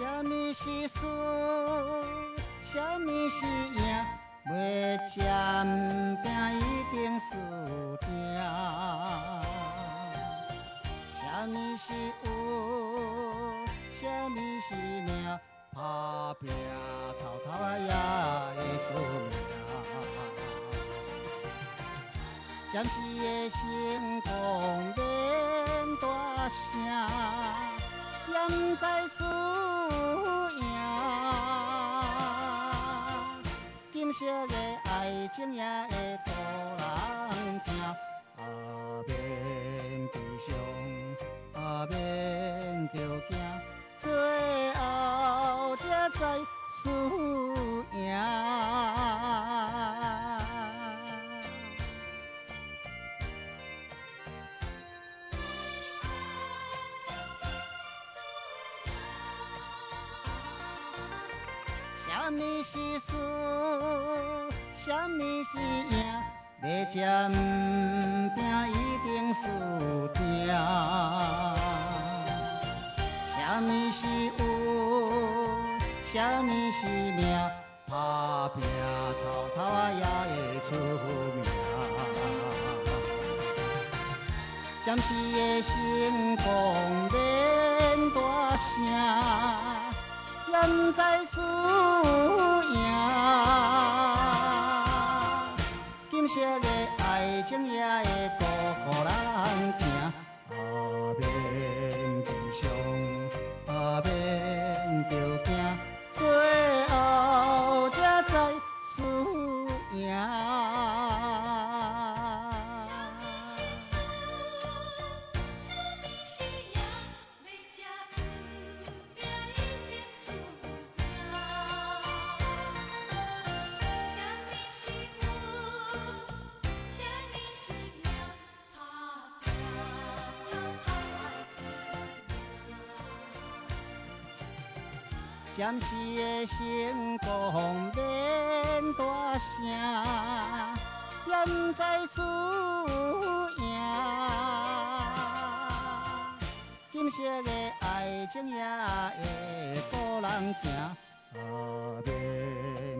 什么是输，什么是赢？要占拼一定输定。什么是有，什么是命？打拼草头啊也会出名。暂时的成功免大声。人在输今生的爱情也会多人听，啊免悲伤，啊免着惊，最后才知输赢。么是输，什么是赢？要占拼一定输定。什么是有，什么是命？打拼草头啊也会出名。暂时的成功免大声。人在输赢，今生的爱情也会孤孤暂时的成功免大声，人在输赢。今生的爱情也会孤人行，啊免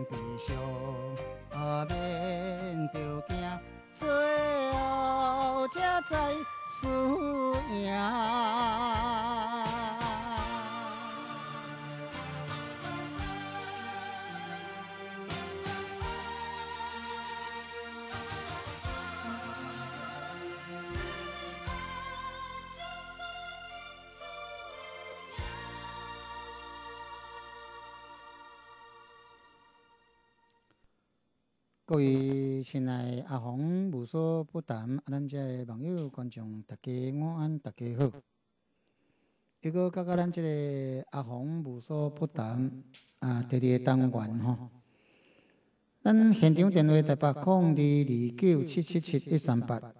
悲伤，啊免着惊，最后才知输赢。各位亲爱阿红无所不谈，咱这网友观众大家午安，大家好。一个刚刚咱这个阿红无所不谈啊，第二个单元吼。咱现场电话台北空二二九七七七一三八，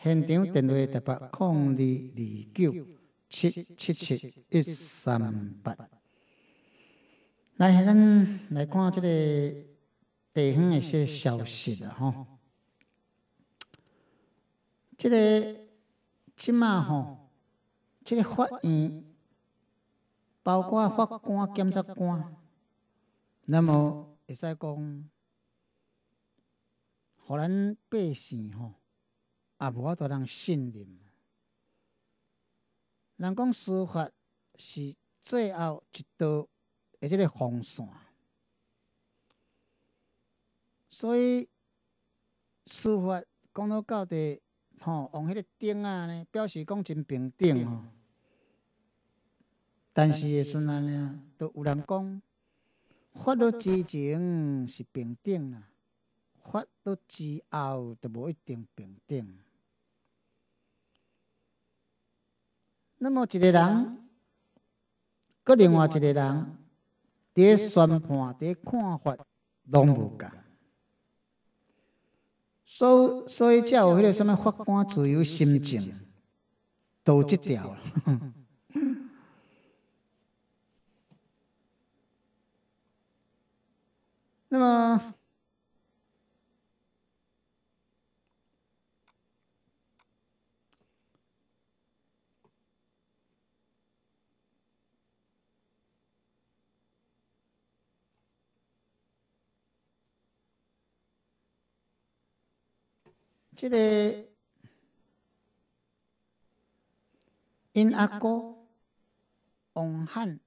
现场电话台北空二二九七七七一三八。来，咱来看这个。地方一些消息了吼，这个即马吼，这个法院包括法官、检察官，那么会使讲，互咱百姓吼也无法度通信任。人讲司法是最后一道，而且个防线。所以司法讲到到底，吼，往迄个顶啊呢，表示讲真平等吼。但是诶，阵啊呢，都有人讲，法律之前是平等啦，法律之后就无一定平等。那么一个人，搁另外一个人，伫宣判、伫看法，拢无共。所所以才有迄个什么法官自由心境，都即条。那么。这个因阿哥王汉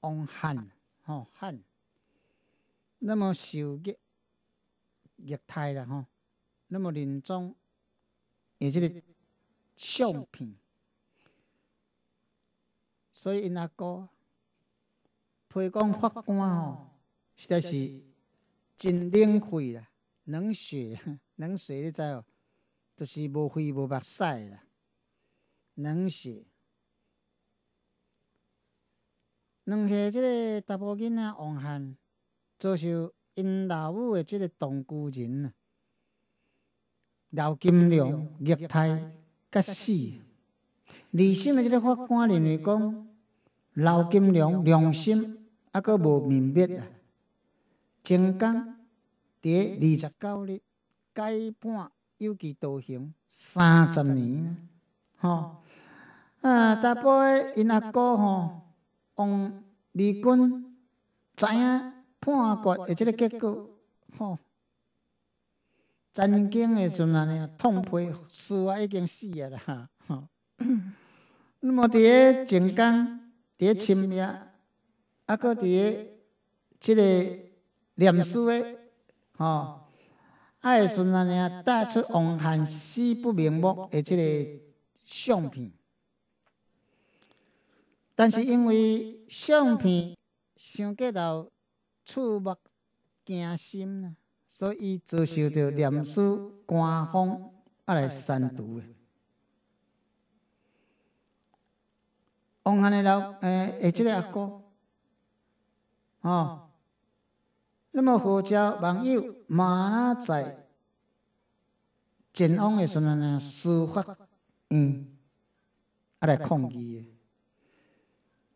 王汉吼汉，那么受虐虐待啦吼，那么临终也这个相片，所以因阿哥推讲法官吼，实在是真冷血啦，冷血冷血，你知哦？就是无血无目屎啦，冷血。两下即个查甫囡仔王汉遭受因老母的即个同居人啊，廖金良虐待甲死。二审的即个法官认为讲，廖金良良心还阁无泯灭啊，前刚伫二十九日改判。有期徒刑三十年，吼啊！查甫诶因阿哥吼，王立军知影判决的即个结果，吼，震惊的阵安尼痛批，事啊已经死啊啦，吼。那么伫个晋江，伫个深夜，啊，搁伫个即个念书的，吼。爱顺安尼带出王汉死不瞑目的这个相片，但是因为相片伤过到触目惊心，所以遭受到念书官方啊来删除的。王汉的老诶，诶，这个阿哥，哦。那么，何叫网友马拉在前往的时阵呢？司法院啊来抗议的。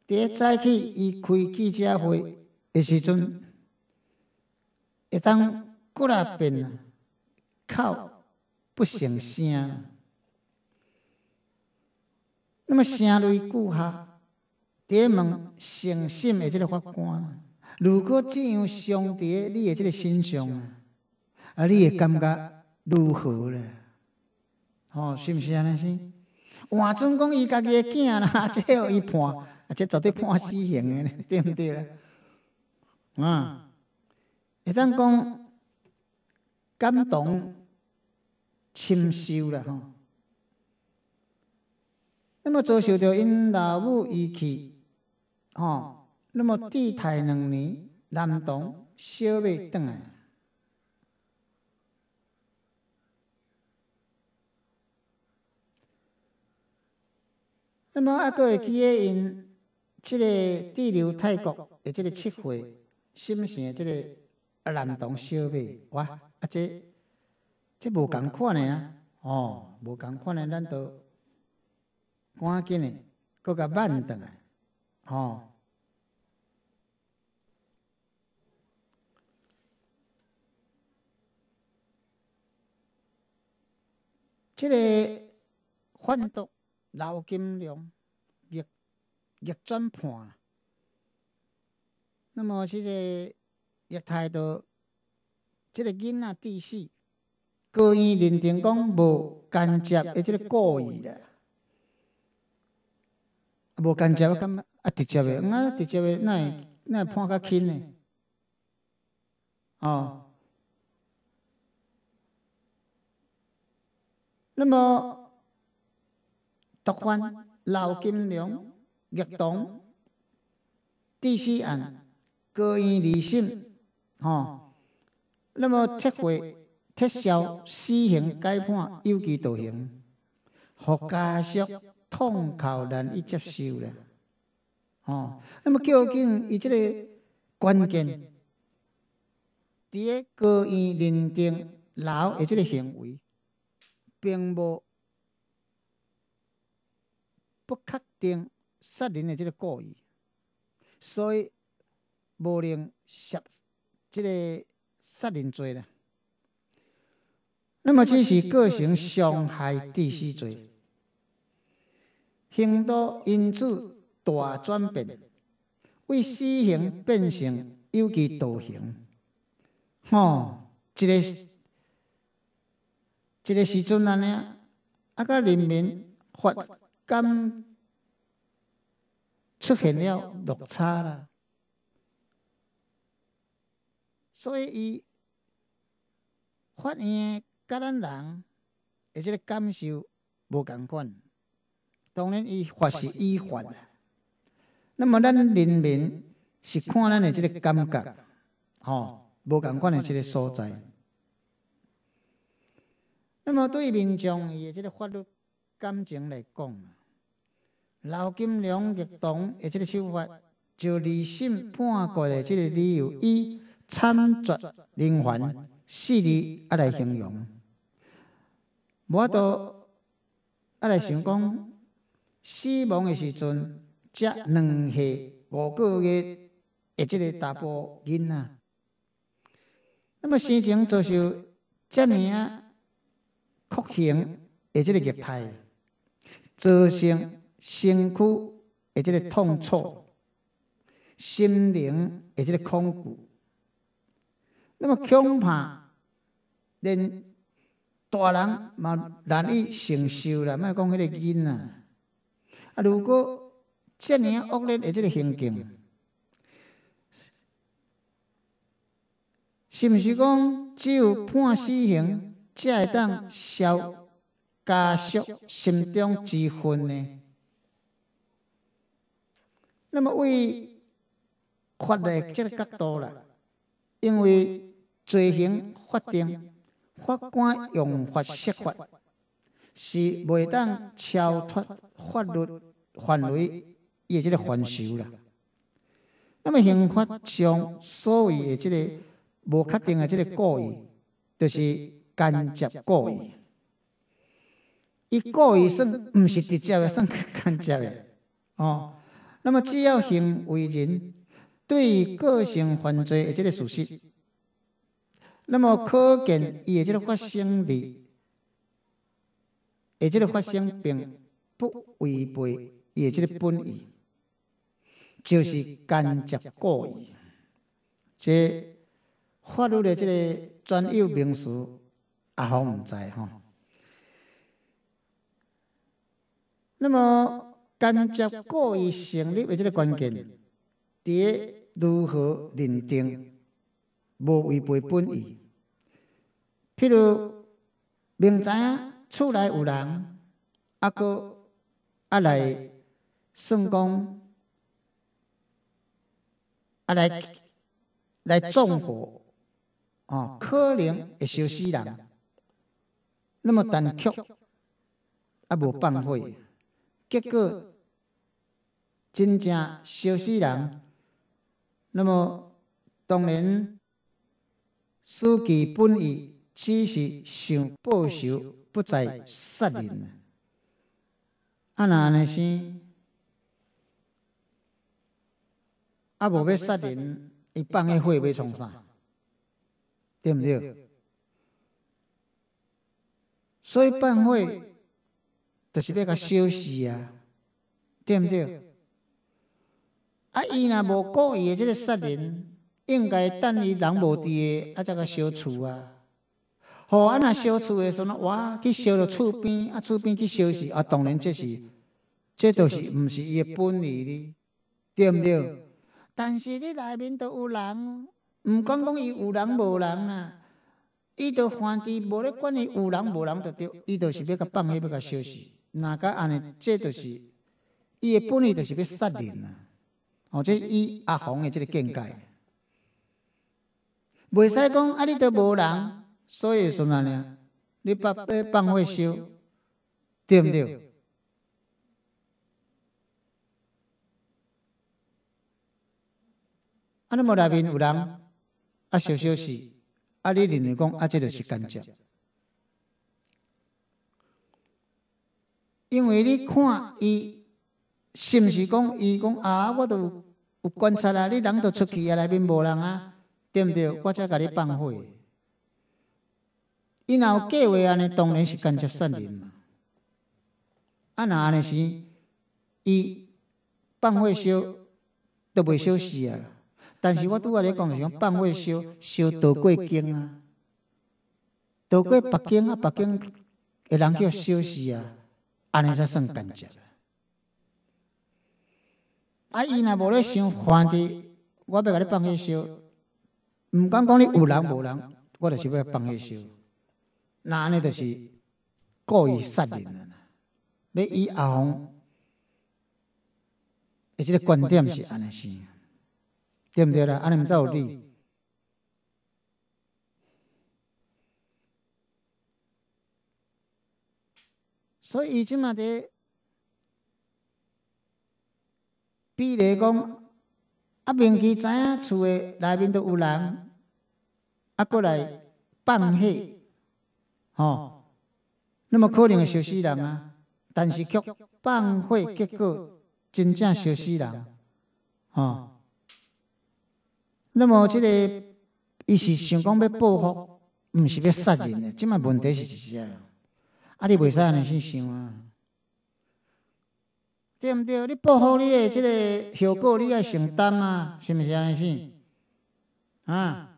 第早起伊开记者会的时阵，一当过来变口不成声。那么，声泪俱下，第一问诚信的这个法官。如果这样上伫你的这个身上，啊，你会感觉如何咧？吼，是毋是安尼先？换总讲伊家己的囝啦，这要伊判，这绝对判死刑的，对毋对？啊，会当讲感动、深受啦，吼。那么遭受到因老母遗弃，吼。那么，地台两年，南东小妹转来。那么，啊，个会记得因这个滞留泰国的这个七岁心性这个南东小妹，哇，啊，这这无共款的啊，哦，无共款的，咱都赶紧的，搁甲慢转来，哦。这个贩毒刘金融逆逆转判，那么这个逆态度，这个囡仔致死，高院认定讲无间接的这个故意的，无间接感觉啊直接的，啊直接的，那会那会判较轻呢？哦。那么，毒贩老金良虐童第四案，高院二审，吼，那么撤回撤销死刑改判有期徒刑，互家属痛苦难以接受了，吼。那么究竟伊这个关键，伫个高院认定。老的这个行为，并无不确定杀人的这个故意，所以无能涉这个杀人罪啦。那么这是构成伤害致死罪，刑度因此大转变，为死刑变成有期徒刑。吼，一个一个时阵安尼，啊，甲人民法感出现了落差啦，所以伊法院。甲咱人，而且个感受无共款。当然，伊法是依法。那么，咱人民是看咱的这个感觉，吼，无共款的这个所在。那么，对民众伊的这个法律感情来讲，刘金良逆动的这个手法，就二审判决的这个理由，以惨绝人寰四字啊来形容。我都啊来想讲，死亡的时阵，这两岁五个月的这个大波囡仔，那么生前遭受这样酷刑的这个虐待，造成身躯的这个痛楚，心灵的这个恐惧，那么恐怕连。大人嘛难以承受啦，莫讲迄个囡仔。啊，如果遮尔恶劣的即个行径，是毋是讲只有判死刑才会当消加速心中之恨呢？那么为法律即个角度啦，因为罪行法定。法官用法释法，是袂当超脱法律范围也即个范畴啦。那么刑法上所谓的即个无确定的即个故意，就是间接故意。伊故意算毋是直接的，算间接的哦。那么只要行为人对于个性犯罪的即个事实，那么可见，伊的这个发生的，而这个发生并不违背伊的这个本意，就是间接故意。这法律的这个专有名词，阿方唔知吼。那么间接故意成立的这个关键，第一，如何认定无违背本意？譬如明知影厝内有人，啊个啊来算讲，啊来来纵火，哦，可能会烧死人。那么但却啊无放火，结果真正烧死人。那么当然，司机本意。只是想报仇，不再杀人。啊，那安尼是啊，无要杀人，伊放个火要创啥？对毋对？所以放火就是要甲烧死啊，对毋对？啊，伊若无故意的即个杀人，应该等伊人无伫的，啊，才甲烧厝啊。好，啊那烧厝的时阵，哇，去烧到厝边，啊厝边去烧死，啊当然这是，这都是毋是伊的本意哩，对毋对？但是你内面都有人，毋管讲伊有人无人啊，伊都犯地无咧管伊有人无人就对，伊就是要甲放火要甲烧死，哪甲安尼？这就是伊的本意，就是要杀人啊。哦，这伊阿红的这个见解，袂使讲啊，你都无人。所以说哪呢？你把被放火烧，对不对？啊，那么内面有人啊，烧烧死，啊，你认为讲啊，这就是间接，因为你看伊是毋是讲伊讲啊，我都有观察啊，你人都出去啊，内面无人啊，对毋对？我才甲你放火。伊若有计划安尼，当然是间接杀人嘛。啊，若安尼是伊放火烧都袂烧死啊。但是我拄仔咧讲是讲放火烧烧逃过境啊，逃过北京啊，北京个人叫烧死啊，安尼才算干净。啊，伊若无咧想犯的，我要甲你放火烧，毋管讲你有人无人，我就是要放火烧。那安尼就是故意杀人啊！要以阿红，而且个观点是安尼是。对毋对啦？安尼毋才有理。所以伊即嘛伫，比例讲，啊，明记知影厝诶内面都有人，啊，过来放火，吼，那么可能会烧死人啊。但是却放火，结果真正烧死人，吼。那么，即个伊是想讲要报复，毋是要杀人的。即卖问题是一下，啊，你袂使安尼去想啊，对毋对？你报复你的即个后果，你爱承担啊，是毋是安尼先？啊，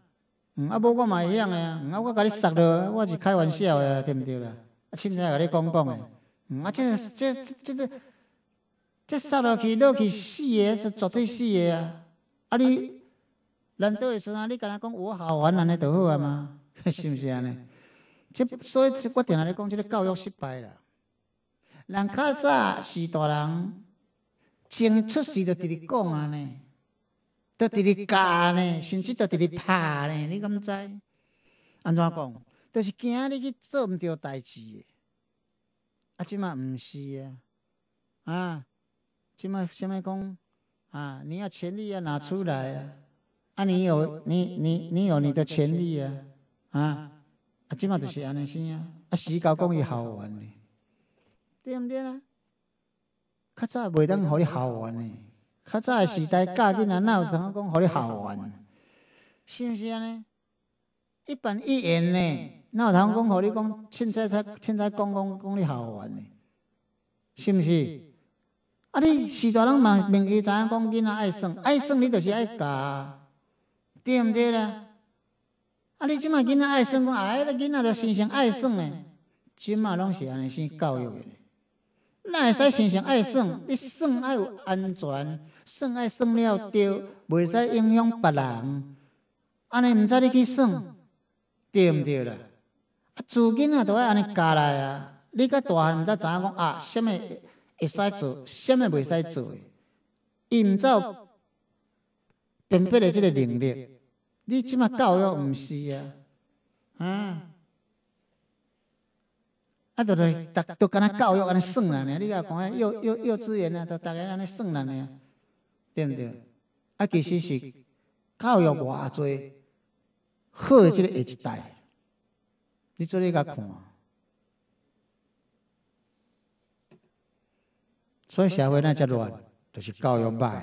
嗯，啊，无我嘛一样的啊，啊，我甲你杀了，我是开玩笑的，对毋对啦？啊，凊彩甲你讲讲的，啊，这、这、这、个、这杀落去、落去死的，是绝对死的啊！啊，你。难道会说啊？你敢若讲我好玩安尼就好啊嘛？是毋是安尼？即所以我定下咧讲，即个教育失败啦。人较早是大人，从出世就直直讲安尼，都直直教呢，甚至都直直拍呢。你敢知？安怎讲？就是惊你去做毋着代志的。啊，即嘛毋是啊？啊，即嘛啥物讲？啊，你要权力要拿出来啊！啊，你有你你你有你的权利啊，啊，啊，即嘛就是安尼先啊，啊，时交讲伊好玩呢，对毋对啊？较早袂当互你好玩呢，较早诶时代教囡仔哪有通讲互你好玩？是毋是安尼？一板一眼呢，哪有通讲互你讲凊彩彩凊彩讲讲讲你好玩呢？是毋是？啊，你时大人嘛，明记知影讲囡仔爱耍，爱耍你就是爱教。对毋对啦？啊，你即马囡仔爱耍，讲哎，那囡仔着生成爱耍诶，即马拢是安尼先教育诶。哪会使生成爱耍？你耍爱有安全，耍爱耍了对，袂使影响别人。安尼毋知你去耍，对毋对啦？啊，自囡仔都爱安尼教来啊！你较大汉毋知知影讲啊，啥物会使做，啥物袂使做？伊毋知有辨别诶即个能力。你即马教育毋是啊，啊，啊，都来，逐都敢若教育安尼算啦呢？你甲看幼幼幼稚园啊，都逐个安尼算啦呢，对毋对？啊，其实是教育偌济好诶，即个下一代，你做你甲看，所以社会那遮乱，就是教育歹，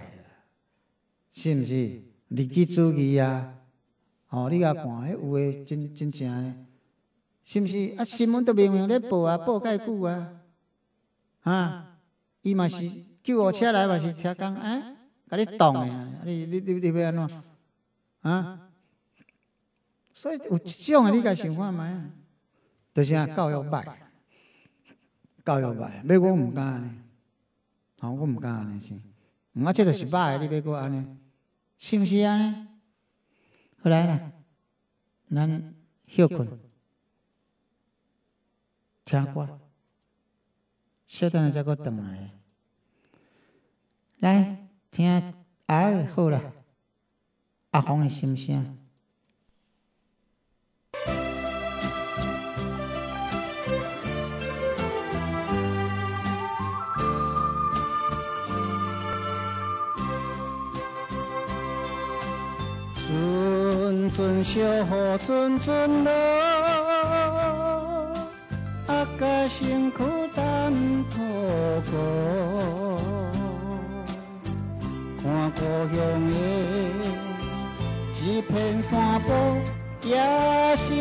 是毋是？利己主义啊！哦，你甲看，迄有诶真真正诶，是毋是？啊，新闻都明明咧报啊，报介久啊，啊，伊嘛是救护车来嘛是听讲，哎，甲你动诶，你你你你要安怎？啊，所以有即种诶，你甲想看觅？就是啊，教育歹，教育歹，要我毋敢安尼，好，我毋敢安尼是，毋，啊，即个是歹诶，你要我安尼，是毋是安尼？好来啦，咱休困，听歌，小等下再搁等来。来听，哎，好了，阿红的心声。阵小雨阵阵落，阿，甲身躯等土高，看故乡的一片山坡，也是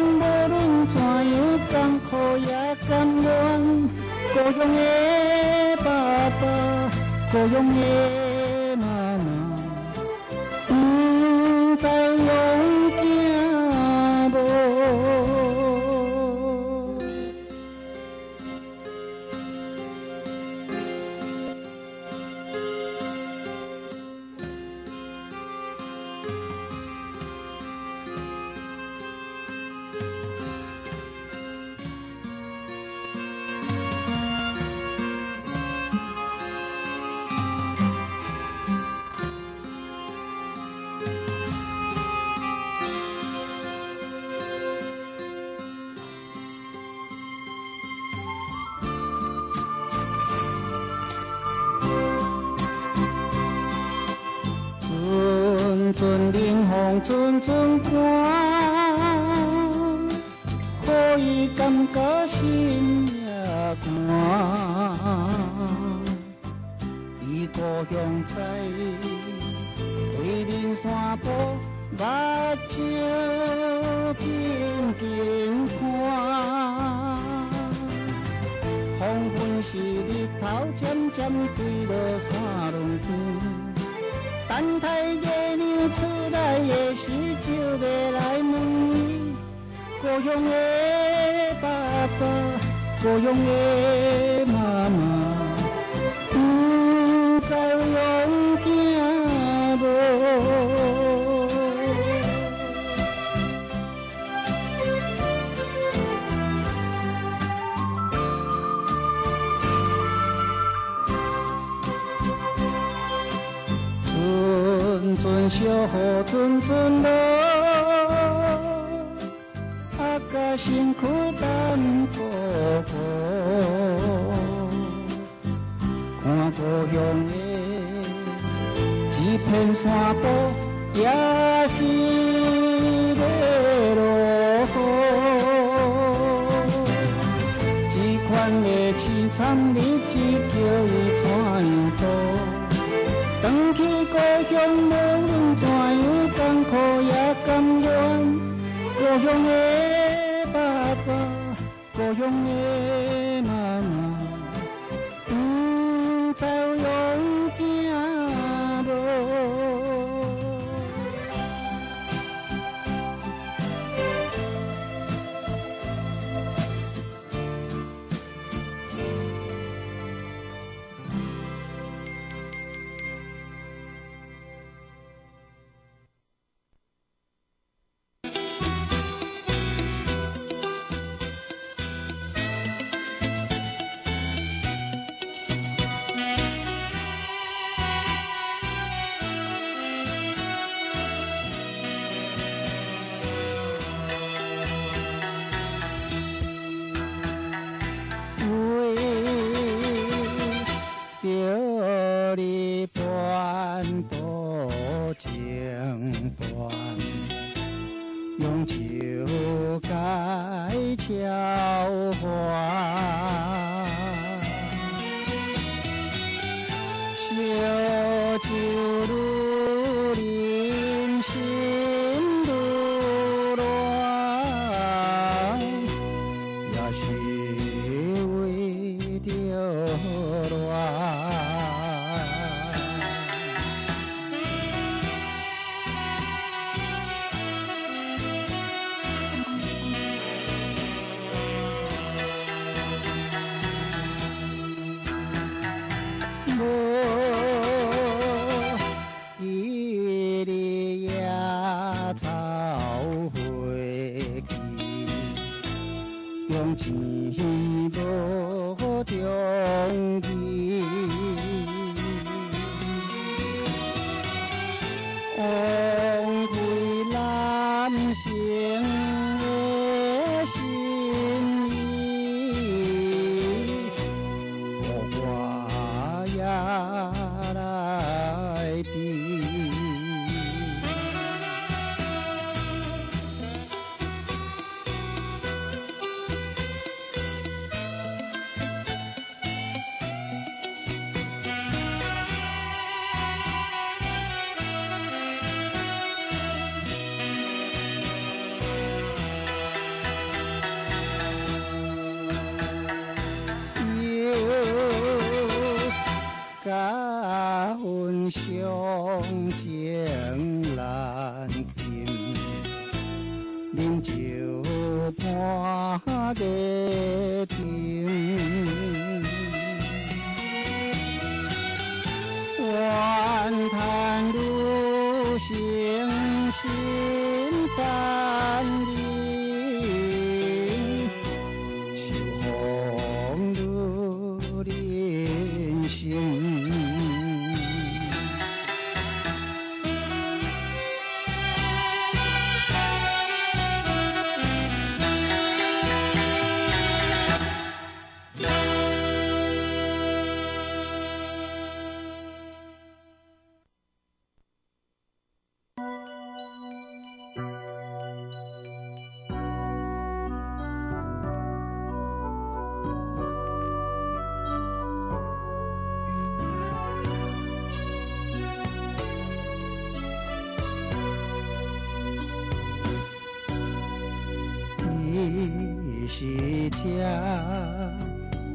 故乡，无论怎样艰苦也甘愿。故乡的爸爸，故乡冷风阵阵寒，予伊感觉心也寒。伊故乡在对面山坡，目睭紧紧看。黄昏时，日头渐渐坠落山路。等待月亮出来的时，就要来问。你故乡的爸爸，故乡的阵小雨阵阵落，啊，甲身躯等孤孤。看故乡的一片山坡，也是要落雨。这款的凄惨日子，叫伊怎样度？返去故乡，无故乡的爸爸，故乡的遮，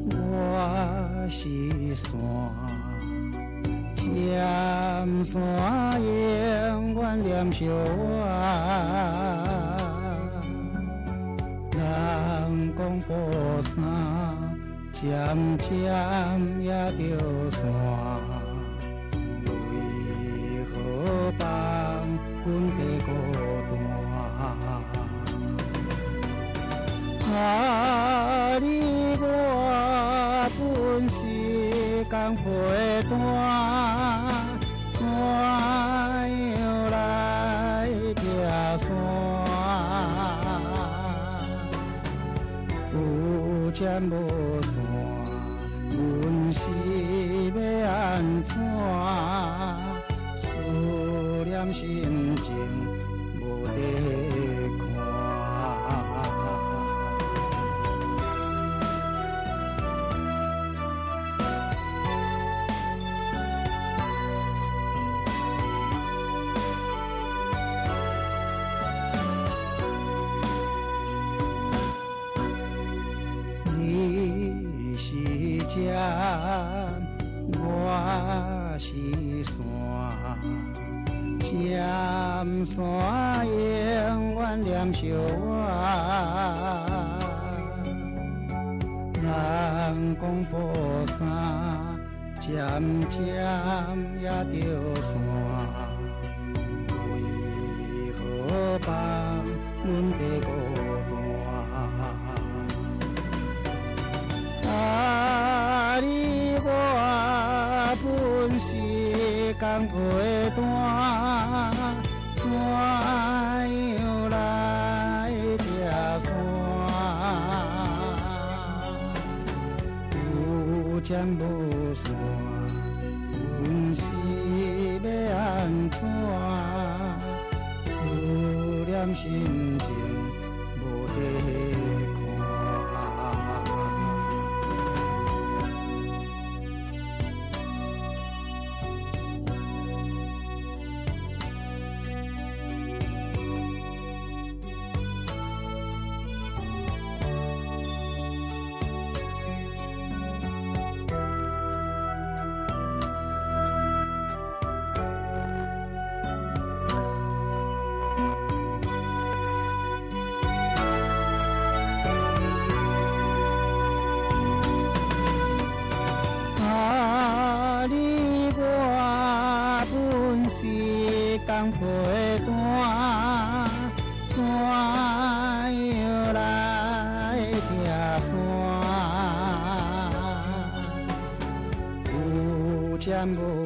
我是山，青山永远念相偎。人讲布衫，渐渐也着散。山永远念烧我。人讲菩萨渐渐也着山，为何把阮？remember. amor.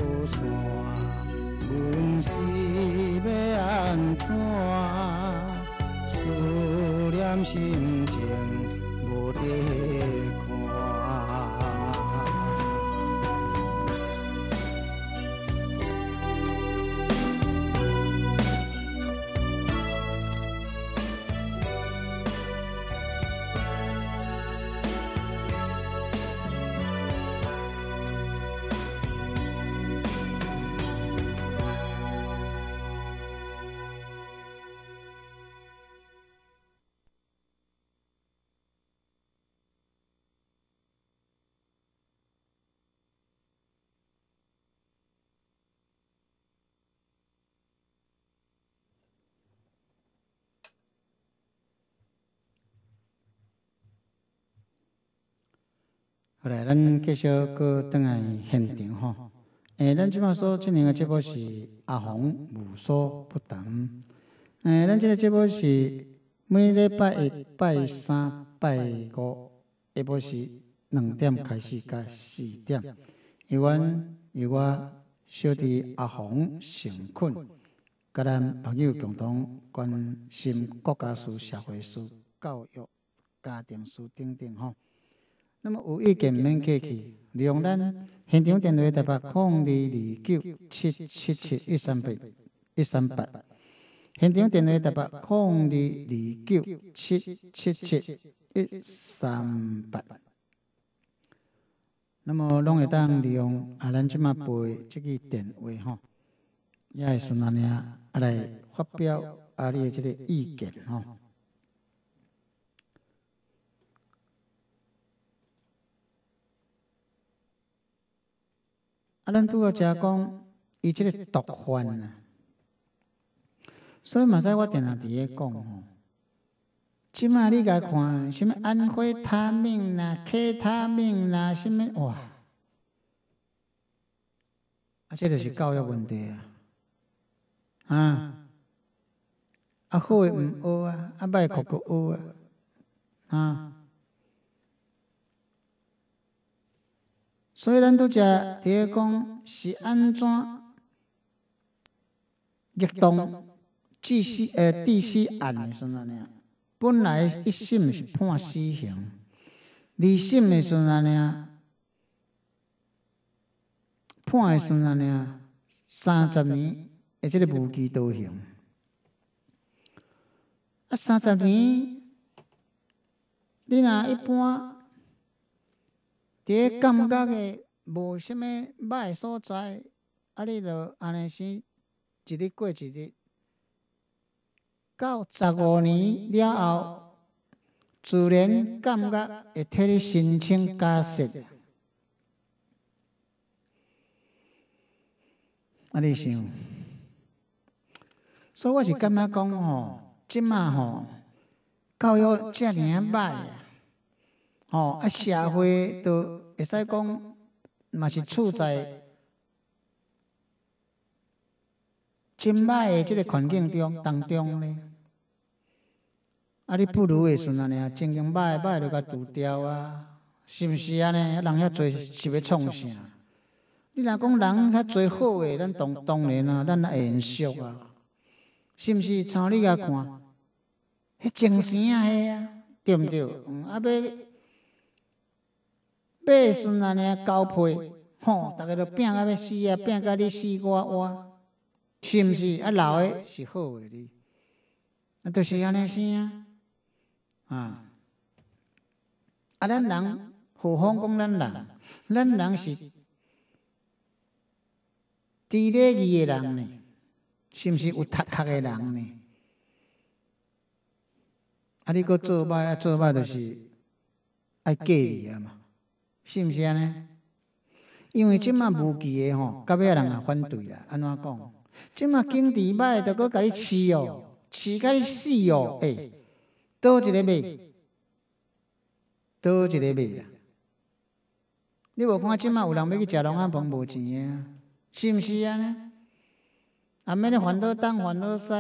后来，咱继续搁倒来现场吼。诶，咱即摆所进行的节目是阿红无所不谈。诶，咱即个节目是每礼拜一、拜三、拜五下晡是两点开始，到四点。由阮由我小弟阿红成困，甲咱朋友共同关心国家事、社会事、教育、家庭事等等吼。那么有意见免客气，利用咱现场电话台八空二二九七七七一三八一三八，现场电话台八空二二九七七七一三八。那么拢会当利用啊，咱即马背即个电话吼，也会顺安尼啊来发表啊你的即个意见吼。啊，咱拄好食讲，伊即个毒贩啊，所以嘛，使我定定伫咧讲吼。即马你甲看，什物安非他命啦、K 他命啦，什物哇？啊，即个是教育问题啊！啊，啊好诶毋学啊，啊歹诶个个学啊，啊。所以咱拄则伫咧讲是安怎逆动致死诶致死案诶时阵安尼，本来一审是判死刑，二审诶时阵安尼，判诶时阵安尼，三十年诶即个无期徒刑，啊三十年，你若一般。伫感觉诶无啥物歹所在，啊，你著安尼生一日过一日，到十五年了后，自然感觉会替你申请加薪。啊，你想？所以我是感觉讲吼，即马吼教育遮尔啊歹。吼啊，社会都会使讲，嘛是处在真歹的即个环境中当中咧。啊，你不如的时阵安尼啊，经营歹歹就甲除掉啊，是毋是安尼？人遐侪是要创啥？你若讲人遐侪好诶，咱当当然啊，咱会用惜啊，是毋是？像你甲看，迄精神啊，迄啊，对毋对？嗯，啊要。八孙安尼交配，吼，逐个都拼甲要死啊，拼甲你死我活，是毋是？啊，老的是好的哩，啊，著是安尼生啊，啊，啊，咱人何况讲咱人，咱人是知礼仪诶人呢，是毋是有读读诶人呢？啊，你搁做歹啊，做歹著是爱过你啊嘛。是毋是安尼？因为即马无记诶吼，甲尾人也反对啦。安怎讲？即马经济歹，着搁甲你饲哦，饲甲你死哦。诶，倒一个卖，倒一个卖啦。你无看即马有人要去食龙眼饭无钱诶，是毋是安尼？啊，免咧烦恼东烦恼西，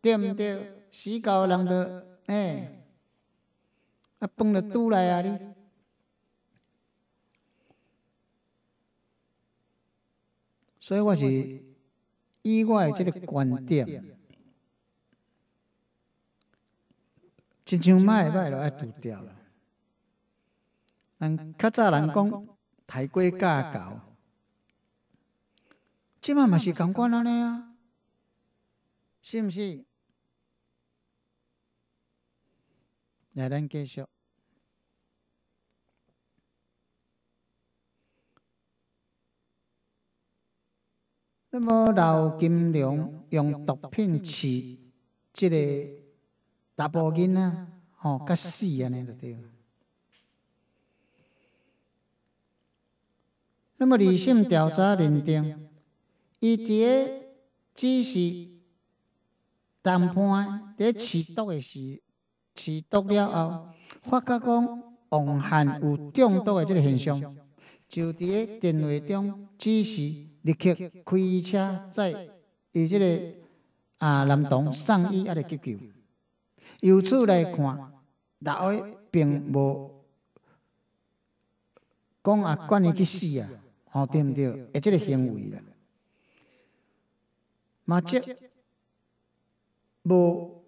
对毋对？死狗人着诶，啊，饭着拄来啊你。所以我是以我诶即个观点，真像卖卖了爱丢掉了。人较早人讲抬贵价高，即马嘛是共款安尼啊，是毋是？来，咱继续。那么刘金龙用毒品饲即个查甫囡仔，吼，甲死安尼就对。那么理性调查认定，伊伫个只是谈判，伫刺毒的时，刺毒了后，发觉讲王汉有中毒的这个现象，就伫咧电话中指示立刻开车载伊这个啊男童送医啊来急救。由此来看，大位并无讲啊，管伊去死啊，哦对毋对？诶，即个行为啦，嘛即无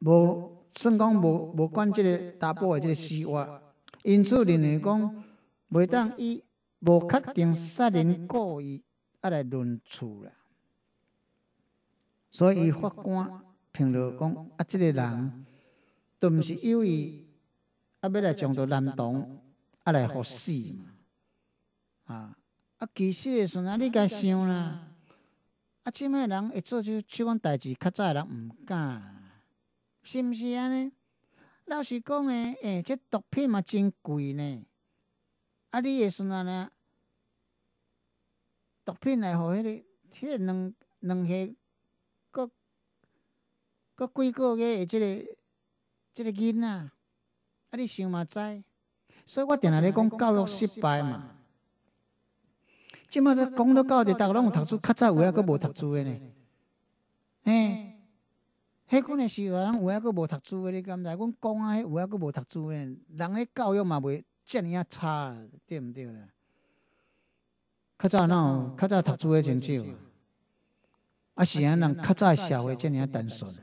无算讲无无管即个查甫诶即个死活，因此认为讲袂当以无确定杀人故意啊来论处啦，所以法官。评论讲啊，即个人都毋是有意啊，要来将着男童啊来互死嘛？啊啊，其实的时阵，你该想啦，啊，即摆人会做即即款代志，较早诶人毋敢，是毋是安尼？老实讲诶，诶，即毒品嘛真贵呢。啊，你诶时阵呢，毒品来互迄个迄个两两下。搁几个月诶，即个即个囡仔，啊，你想嘛知？所以我定定咧讲教育失败嘛。即马咧讲到教育，逐个拢有读书，较早有影阁无读书诶呢？嘿，迄款诶时候，人有影阁无读书诶，你敢知？阮讲啊，迄有影阁无读书诶，人咧教育嘛袂遮尔啊差，对毋对啦？较早哪有？较早读书诶真少，啊是安人较早社会遮尔啊单纯。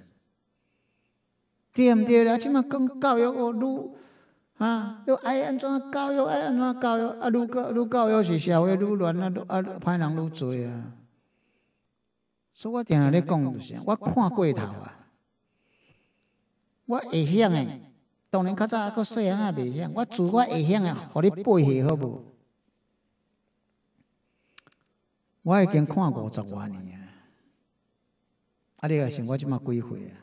对毋对啦？即马讲教育哦，愈啊，愈爱安怎教育，爱安怎教育，啊，愈教愈教育是社会愈乱啊，啊，歹人愈多啊。所以我定定咧讲就是，我看过头啊，我会晓诶。当然较早较细汉也袂晓，我自我会晓诶，互你背下好无？我已经看五十多年啊，啊，你也想我即马几岁啊？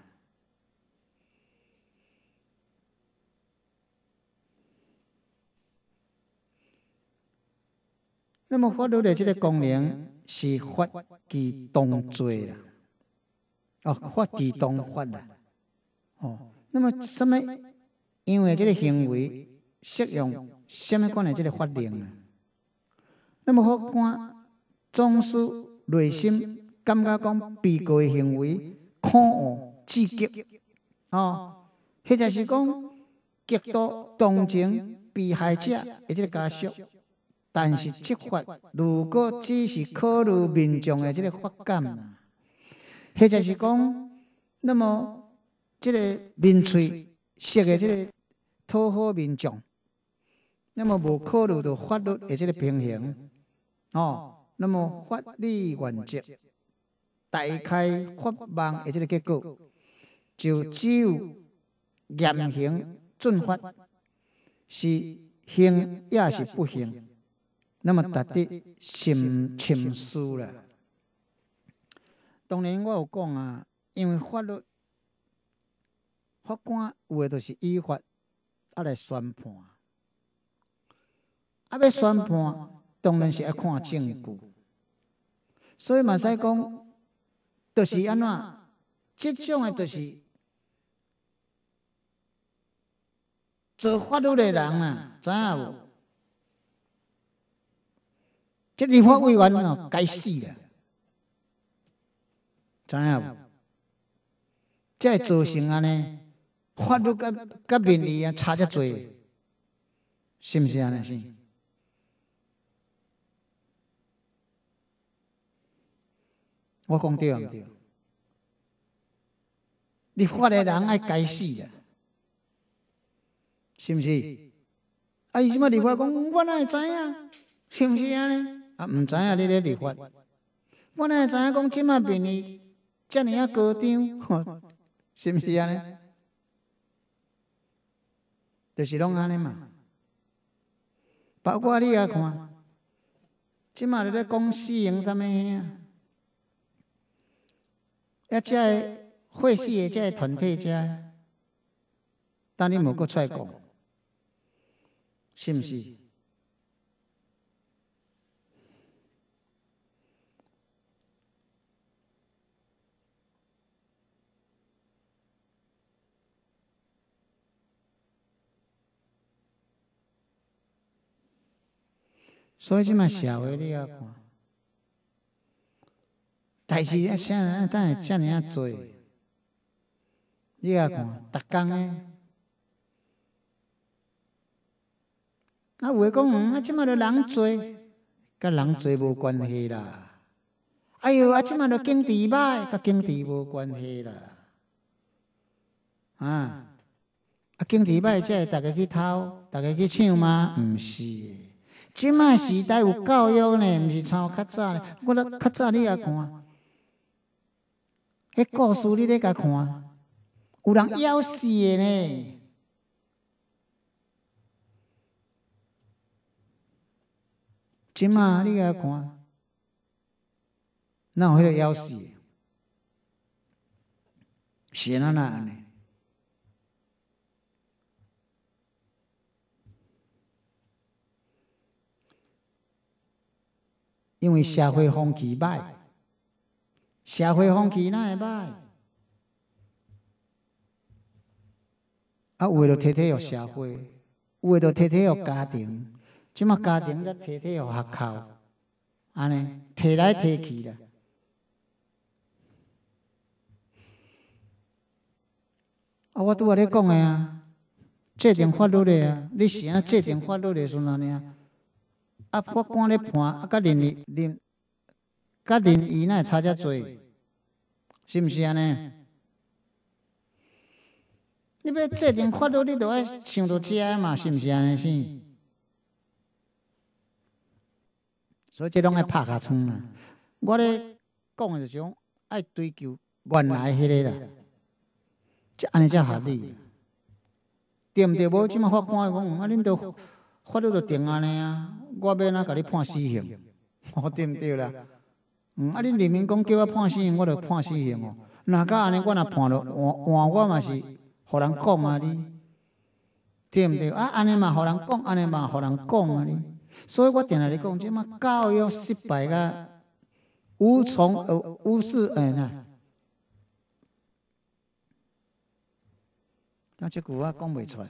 那么法律的这个功能是法其动罪啦，哦，法其动法啦，哦，那么什么？因为这个行为适用什么款的这个法令啊？那么法官总是内心感觉讲被告的行为可恶至极，哦，或者是讲极度同情被害者的这个家属。但是执法如果只是考虑民众的这个法感，或者是讲，那么这个民粹设的这个讨好民众，那么无考虑到法律的这个平衡，哦，那么法律原则大开法网的这个结果，就只有严刑峻法，是行也是不行。那么达的心情思了。当然我有讲啊，因为法律法官有诶，就是依法啊来宣判，啊要宣判，当然是要看证据。所以嘛使讲，就是安怎，即种诶，就是做法律诶人啊，知影无？这立法委员哦，该死啊！知影无？这造成安尼，法律甲甲民意啊差遮多，是毋是安尼是？我讲对毋对？立法的人爱该死啊！是毋是？啊，伊即马立法讲，我哪会知影？是毋是安尼？啊，毋知影你咧立法，我哪会知影讲即马民意遮尔啊高涨，是毋是安尼？就是拢安尼嘛。包括你也看，即马咧讲私营啥物啊？一只会死的只团体只，但你无搁出来讲，是毋是？所以即嘛社会你要看，代志啊，啥人等下遮尔啊做，你要看，逐工诶。啊，有诶讲，啊，即马着人多，甲人多无关系啦。哎哟，啊，即马着经济歹，甲经济无关系啦。啊，啊，经济歹，才会逐个去偷，逐个去抢吗？毋是。即卖时代有教育呢，毋是像较早呢。我咧较早你也看，迄故事你咧甲看，有人要死的呢。即卖你甲看，哪有迄个要死？是安那呢？因为社会风气歹，社会风气哪会歹？啊，有诶就摕摕互社会，有诶就摕摕互家庭，即马家庭则摕摕互学校，安尼摕来摕去啦。啊，我拄仔咧讲诶啊，制定法律诶啊，你是安制定法律诶时阵安尼啊？啊，法官咧判，啊，甲认认认，甲认伊那差遮多，是毋是安尼？你要制定法律，你都要想到遮嘛，是毋是安尼先？所以这拢爱拍下窗啦。我咧讲诶是种爱追求原来迄个啦，即安尼才合理，对毋对？无即马法官讲，啊，恁都法律就定安尼啊。我要哪甲你判死刑？哦，对毋对啦？嗯，啊，你人民讲叫我判死刑，我就判死刑哦。哪甲安尼，我若判了，换换我嘛是，互人讲啊你，对毋对？啊，安尼嘛，互人讲，安尼嘛，互人讲啊你。所以我定下咧讲，即嘛教育失败个无从呃无事哎呐。但即句话讲袂出来。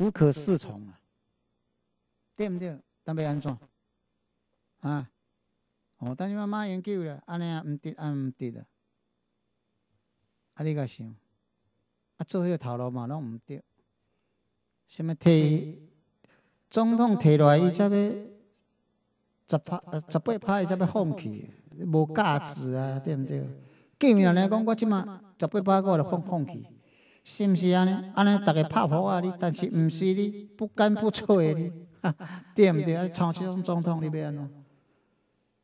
无可适从啊，对毋对？但要安怎？啊，哦，但是妈妈研究了，安尼啊，毋得，安毋得啊。啊，你甲想，啊，做迄个头路嘛，拢毋对。什么提总统提落来，伊才要十拍、十八拍，伊才要放弃，无价值啊，对毋对？见面来讲，我即马十八拍，我就放放弃。是毋是安尼？安尼逐个拍破啊！你，但是毋是你不干不脆你，对毋对？啊，像即种总统你要安怎？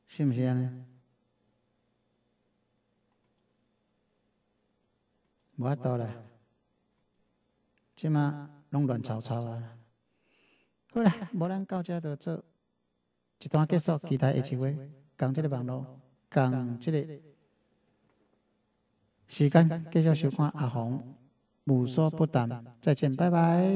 是毋是安尼？无法度啦，即马拢乱糟糟啊！好啦，无咱到遮就做一段结束，期待下一回讲即个网络，讲即个时间，继续收看阿红。无所不谈，再见，拜拜。